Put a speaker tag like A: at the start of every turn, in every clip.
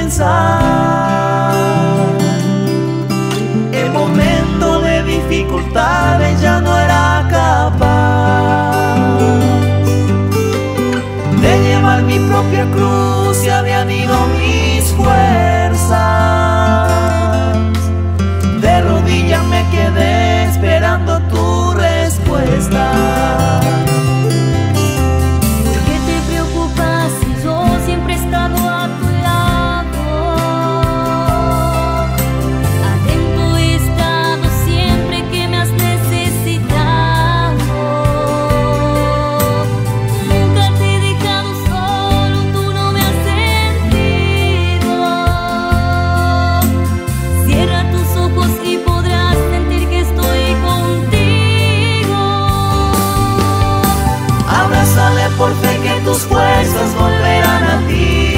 A: inside.
B: Por
A: fe que tus fuerzas volverán a ti.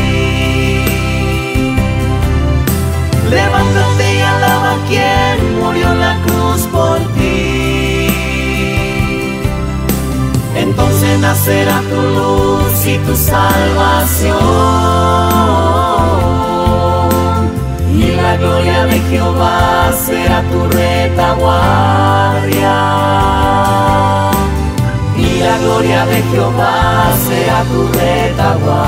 A: Levántate y alaba a quien murió en la cruz por ti. Entonces nacerá tu luz y tu salvación. Y la gloria de Jehová será tu retaguardia gloria de Jehová sea tu retaguardia.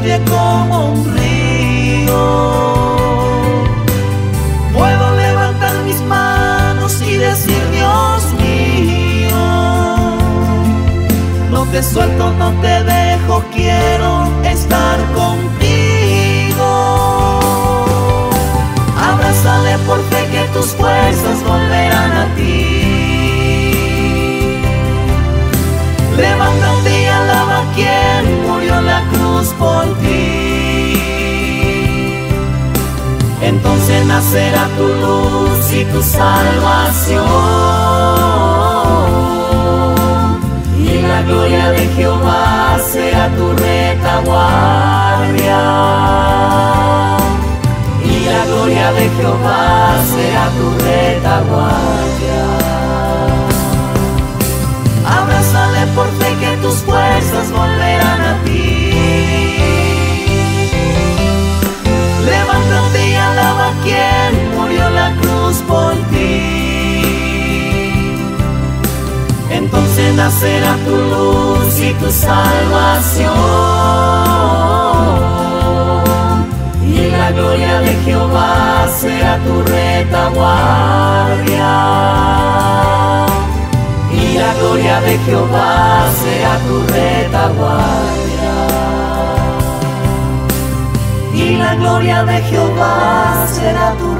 A: Fluye como un río. Puedo levantar mis manos y decir, Dios mío, no te suelto, no te dejo, quiero estar contigo. Abrázale por fe que tus fuerzas volverán Entonces nacerá tu luz y tu salvación. Y la gloria de Jehová sea tu retaguardia y la gloria de Jehová sea tu retaguardia. Entonces nacerá tu luz y tu salvación. Y la gloria de Jehová sea tu retaguardia. Y la gloria de Jehová sea tu retaguardia. Y la gloria de Jehová será tu